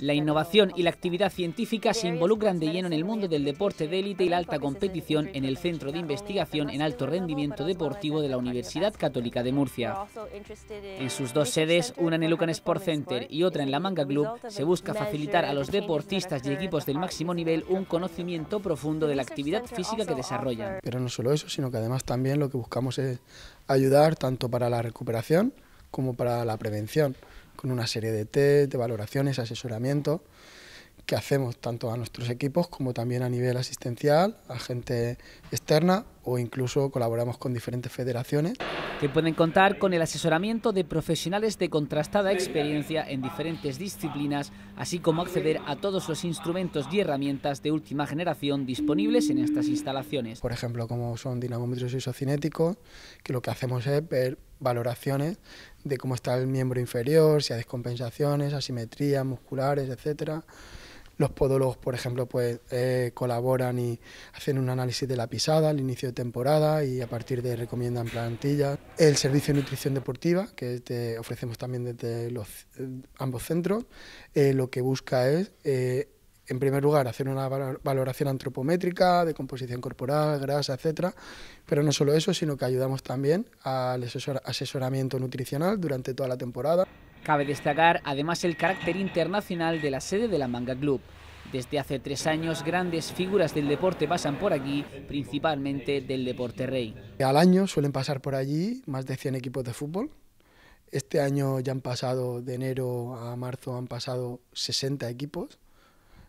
La innovación y la actividad científica se involucran de lleno en el mundo del deporte de élite y la alta competición en el Centro de Investigación en Alto Rendimiento Deportivo de la Universidad Católica de Murcia. En sus dos sedes, una en el Lucan Sport Center y otra en la Manga Club, se busca facilitar a los deportistas y equipos del máximo nivel un conocimiento profundo de la actividad física que desarrollan. Pero no solo eso, sino que además también lo que buscamos es ayudar tanto para la recuperación como para la prevención con una serie de test, de valoraciones, asesoramiento que hacemos tanto a nuestros equipos como también a nivel asistencial, a gente externa o incluso colaboramos con diferentes federaciones. Que pueden contar con el asesoramiento de profesionales de contrastada experiencia en diferentes disciplinas, así como acceder a todos los instrumentos y herramientas de última generación disponibles en estas instalaciones. Por ejemplo, como son dinamómetros isocinéticos, que lo que hacemos es ver valoraciones de cómo está el miembro inferior, si hay descompensaciones, asimetrías musculares, etcétera. Los podólogos, por ejemplo, pues eh, colaboran y hacen un análisis de la pisada al inicio de temporada y a partir de recomiendan plantillas. El servicio de nutrición deportiva, que ofrecemos también desde los, eh, ambos centros, eh, lo que busca es en primer lugar, hacer una valoración antropométrica de composición corporal, grasa, etcétera, pero no solo eso, sino que ayudamos también al asesoramiento nutricional durante toda la temporada. Cabe destacar además el carácter internacional de la sede de la Manga Club. Desde hace tres años, grandes figuras del deporte pasan por aquí, principalmente del deporte rey. Al año suelen pasar por allí más de 100 equipos de fútbol. Este año ya han pasado, de enero a marzo, han pasado 60 equipos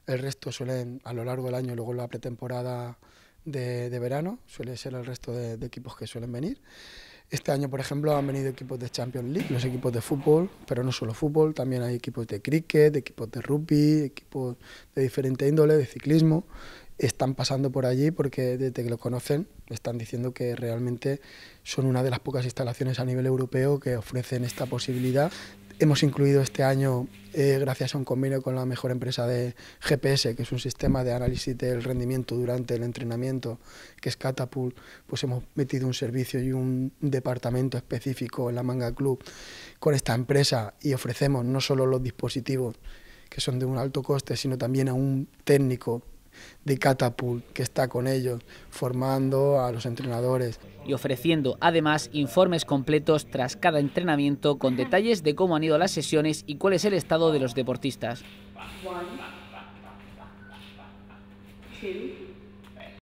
el resto suelen, a lo largo del año, luego la pretemporada de, verano, suele ser el resto de, equipos que suelen venir. Este año, por ejemplo, han venido equipos de Champions League, los equipos de fútbol, pero no solo fútbol, también hay equipos de cricket, equipos de rugby, equipos de diferente índole, de ciclismo. Están pasando por allí porque desde que lo conocen están diciendo que realmente son una de las pocas instalaciones a nivel europeo que ofrecen esta posibilidad Hemos incluido este año, eh, gracias a un convenio con la mejor empresa de GPS, que es un sistema de análisis del rendimiento durante el entrenamiento, que es Catapult, pues hemos metido un servicio y un departamento específico en la Manga Club con esta empresa y ofrecemos no solo los dispositivos que son de un alto coste, sino también a un técnico de Catapult que está con ellos formando a los entrenadores. Y ofreciendo además informes completos tras cada entrenamiento con detalles de cómo han ido las sesiones y cuál es el estado de los deportistas.